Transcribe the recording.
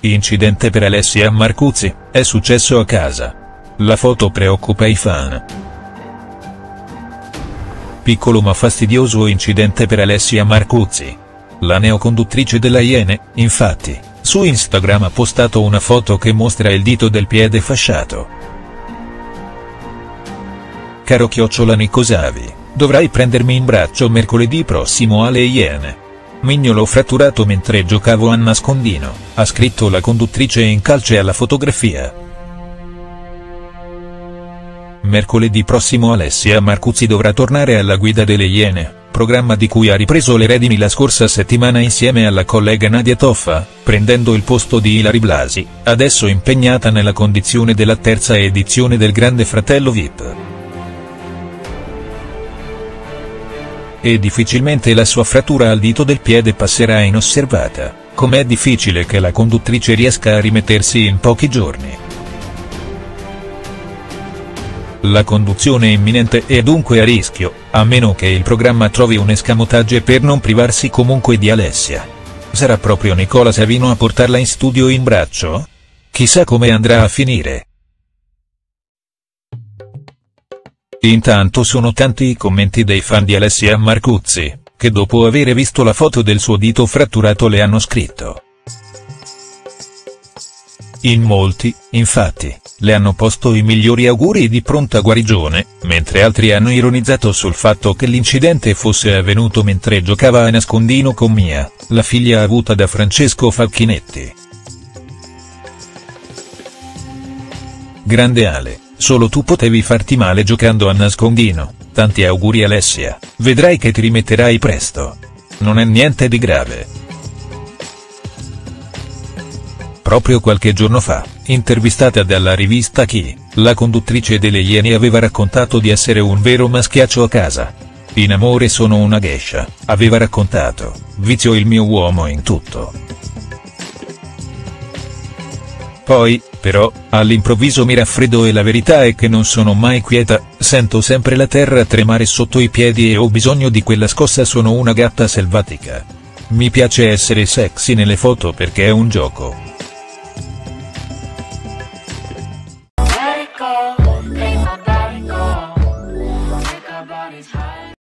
Incidente per Alessia Marcuzzi, è successo a casa. La foto preoccupa i fan. Piccolo ma fastidioso incidente per Alessia Marcuzzi. La neoconduttrice della Iene, infatti, su Instagram ha postato una foto che mostra il dito del piede fasciato. Caro chiocciola Nicosavi, dovrai prendermi in braccio mercoledì prossimo alle Iene. Mignolo fratturato mentre giocavo a nascondino, ha scritto la conduttrice in calce alla fotografia. Mercoledì prossimo Alessia Marcuzzi dovrà tornare alla guida delle Iene, programma di cui ha ripreso le redini la scorsa settimana insieme alla collega Nadia Toffa, prendendo il posto di Ilari Blasi, adesso impegnata nella condizione della terza edizione del Grande Fratello VIP. E difficilmente la sua frattura al dito del piede passerà inosservata, com'è difficile che la conduttrice riesca a rimettersi in pochi giorni. La conduzione è imminente e dunque a rischio, a meno che il programma trovi un escamotage per non privarsi comunque di Alessia. Sarà proprio Nicola Savino a portarla in studio in braccio? Chissà come andrà a finire. Intanto sono tanti i commenti dei fan di Alessia Marcuzzi, che dopo aver visto la foto del suo dito fratturato le hanno scritto. In molti, infatti, le hanno posto i migliori auguri di pronta guarigione, mentre altri hanno ironizzato sul fatto che l'incidente fosse avvenuto mentre giocava a nascondino con Mia, la figlia avuta da Francesco Falchinetti. Grande Ale. Solo tu potevi farti male giocando a nascondino, tanti auguri Alessia, vedrai che ti rimetterai presto. Non è niente di grave. Proprio qualche giorno fa, intervistata dalla rivista Chi, la conduttrice delle Ieni aveva raccontato di essere un vero maschiaccio a casa. In amore sono una geisha, aveva raccontato, vizio il mio uomo in tutto. Poi, però, all'improvviso mi raffreddo e la verità è che non sono mai quieta, sento sempre la terra tremare sotto i piedi e ho bisogno di quella scossa sono una gatta selvatica. Mi piace essere sexy nelle foto perché è un gioco. Ecco.